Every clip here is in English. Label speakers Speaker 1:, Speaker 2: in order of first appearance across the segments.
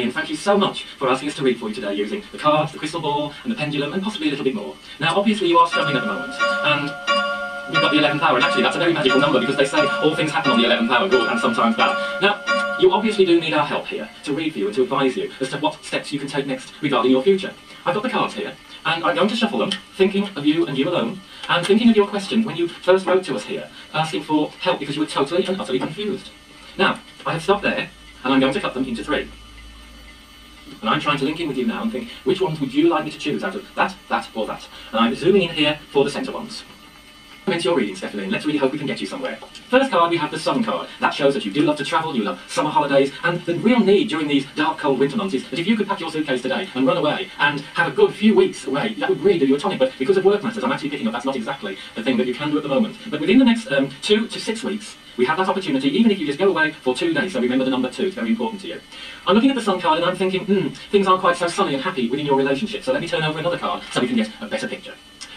Speaker 1: And thank you so much for asking us to read for you today using the cards, the crystal ball, and the pendulum, and possibly a little bit more. Now, obviously, you are struggling at the moment, and we've got the 11th hour, and actually, that's a very magical number because they say all things happen on the 11th hour, good and sometimes bad. Now, you obviously do need our help here to read for you and to advise you as to what steps you can take next regarding your future. I've got the cards here, and I'm going to shuffle them, thinking of you and you alone, and thinking of your question when you first wrote to us here, asking for help because you were totally and utterly confused. Now, I have stopped there, and I'm going to cut them into three. And I'm trying to link in with you now and think, which ones would you like me to choose out of that, that, or that? And I'm zooming in here for the centre ones. Into your reading, Stephanie, let's really hope we can get you somewhere. First card, we have the sun card. That shows that you do love to travel, you love summer holidays, and the real need during these dark, cold winter months is that if you could pack your suitcase today and run away and have a good few weeks away, that would really do you a tonic. But because of work matters, I'm actually picking up that's not exactly the thing that you can do at the moment. But within the next um, two to six weeks, we have that opportunity, even if you just go away for two days. So remember the number two, it's very important to you. I'm looking at the sun card and I'm thinking, hmm, things aren't quite so sunny and happy within your relationship. So let me turn over another card so we can get a better picture.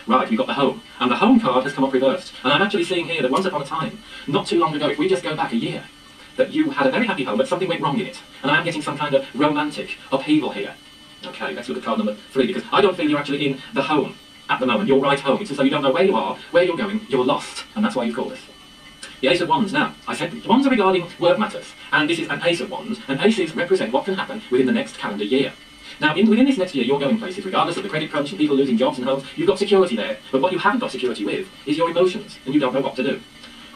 Speaker 1: Right, we've got the home. And the home card has come up reversed. And I'm actually seeing here that once upon a time, not too long ago, if we just go back a year, that you had a very happy home, but something went wrong in it. And I'm getting some kind of romantic upheaval here. Okay, let's look at card number three, because I don't feel you're actually in the home at the moment. You're right home. It's as though you don't know where you are, where you're going, you're lost. And that's why you've called us. The Ace of Wands. Now, I said Wands are regarding work matters, and this is an Ace of Wands, and Aces represent what can happen within the next calendar year. Now, in, within this next year, you're going places, regardless of the credit crunch and people losing jobs and homes, you've got security there. But what you haven't got security with is your emotions, and you don't know what to do.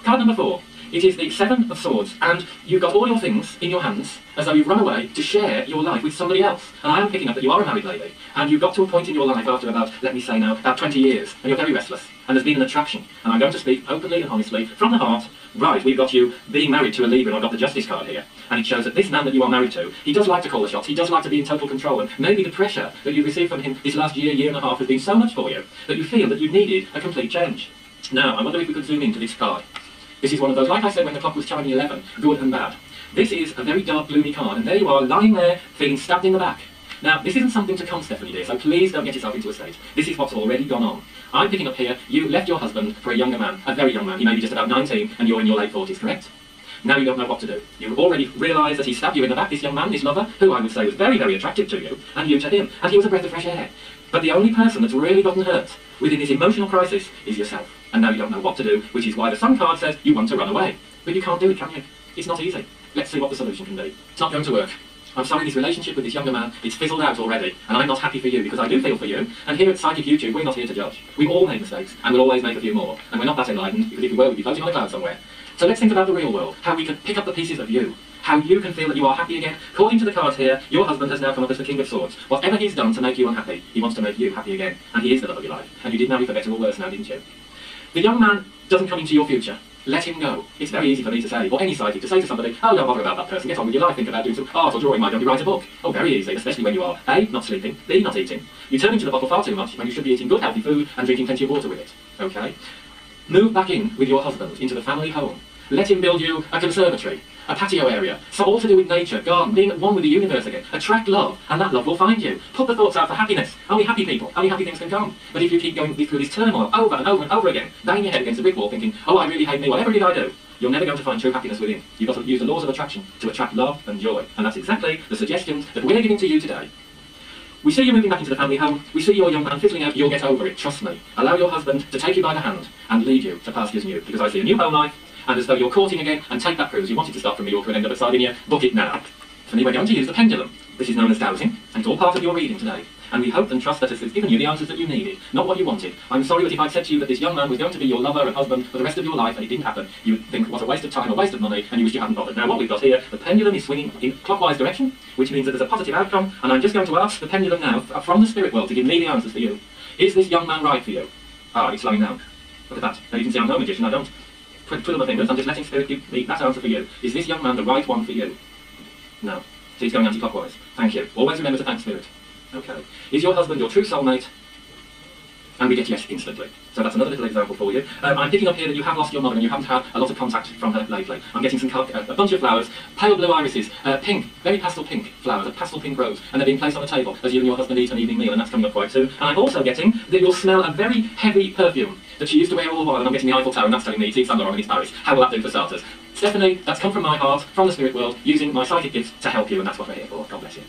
Speaker 1: Card number four. It is the Seven of Swords, and you've got all your things in your hands as though you've run away to share your life with somebody else. And I am picking up that you are a married lady, and you've got to a point in your life after about, let me say now, about 20 years, and you're very restless, and there's been an attraction. And I'm going to speak openly and honestly from the heart. Right, we've got you being married to a Libra, and I've got the Justice card here, and it shows that this man that you are married to, he does like to call the shots, he does like to be in total control, and maybe the pressure that you've received from him this last year, year and a half has been so much for you that you feel that you needed a complete change. Now, I wonder if we could zoom into this card. This is one of those, like I said when the clock was chiming 11, good and bad. This is a very dark, gloomy card, and there you are, lying there, feeling stabbed in the back. Now, this isn't something to come, Stephanie dear, so please don't get yourself into a state. This is what's already gone on. I'm picking up here, you left your husband for a younger man, a very young man, he may be just about 19, and you're in your late 40s, correct? Now you don't know what to do. You've already realised that he stabbed you in the back, this young man, this lover, who I would say was very, very attractive to you, and you to him, and he was a breath of fresh air. But the only person that's really gotten hurt within this emotional crisis is yourself. And now you don't know what to do, which is why the Sun card says you want to run away. But you can't do it, can you? It's not easy. Let's see what the solution can be. It's not going to work. I'm sorry, this relationship with this younger man, it's fizzled out already, and I'm not happy for you because I do feel for you. And here at Psychic YouTube, we're not here to judge. We all make mistakes, and we'll always make a few more. And we're not that enlightened, because if we were, we'd be floating on a cloud somewhere. So let's think about the real world, how we can pick up the pieces of you, how you can feel that you are happy again. According to the cards here, your husband has now come up as the King of Swords. Whatever he's done to make you unhappy, he wants to make you happy again. And he is the love of your life. And you did marry for better or worse now, didn't you? The young man doesn't come into your future. Let him go. It's very easy for me to say, or any psychic, to say to somebody, oh, don't bother about that person, get on with your life, think about doing some art or drawing, why don't you write a book? Oh, very easy, especially when you are A, not sleeping, B, not eating. You turn into the bottle far too much when you should be eating good, healthy food and drinking plenty of water with it. Okay? Move back in with your husband into the family home. Let him build you a conservatory, a patio area, some all to do with nature, garden, being at one with the universe again. Attract love, and that love will find you. Put the thoughts out for happiness. Only happy people, only happy things can come. But if you keep going through this turmoil over and over and over again, banging your head against a brick wall thinking, oh, I really hate me, whatever did I do? You're never going to find true happiness within. You've got to use the laws of attraction to attract love and joy. And that's exactly the suggestions that we're giving to you today. We see you moving back into the family home. We see your young man fizzling out. You'll get over it. Trust me. Allow your husband to take you by the hand and lead you to pastures new. Because I see a new home life, and as though you're courting again, and take that cruise. You wanted to start from Mallorca and end up at Sardinia. Book it now. For me, we're going to use the pendulum. This is known as dowsing, and it's all part of your reading today. And we hope and trust that it has given you the answers that you needed, not what you wanted. I'm sorry that if I'd said to you that this young man was going to be your lover and husband for the rest of your life and it didn't happen, you would think what a waste of time, a waste of money, and you wish you hadn't bothered. Now what we've got here, the pendulum is swinging in clockwise direction, which means that there's a positive outcome, and I'm just going to ask the pendulum now, from the spirit world, to give me the answers for you. Is this young man right for you? Ah, he's slowing down. Look at that. Now you can see I'm no magician, I don't twiddle my fingers, I'm just letting spirit give me that answer for you. Is this young man the right one for you? No. So he's going anti-clockwise. Thank you. Always remember to thank spirit. Okay. Is your husband your true soulmate? and we get yes instantly. So that's another little example for you. Um, I'm picking up here that you have lost your mother and you haven't had a lot of contact from her lately. I'm getting some uh, a bunch of flowers, pale blue irises, uh, pink, very pastel pink flowers, a pastel pink rose, and they're being placed on the table as you and your husband eat an evening meal, and that's coming up quite soon. And I'm also getting that you'll smell a very heavy perfume that she used to wear all the while, and I'm getting the Eiffel Tower, and that's telling me Yves Saint Laurent it's Paris. How will that do for starters? Stephanie, that's come from my heart, from the spirit world, using my psychic gifts to help you, and that's what we're here for. God bless you.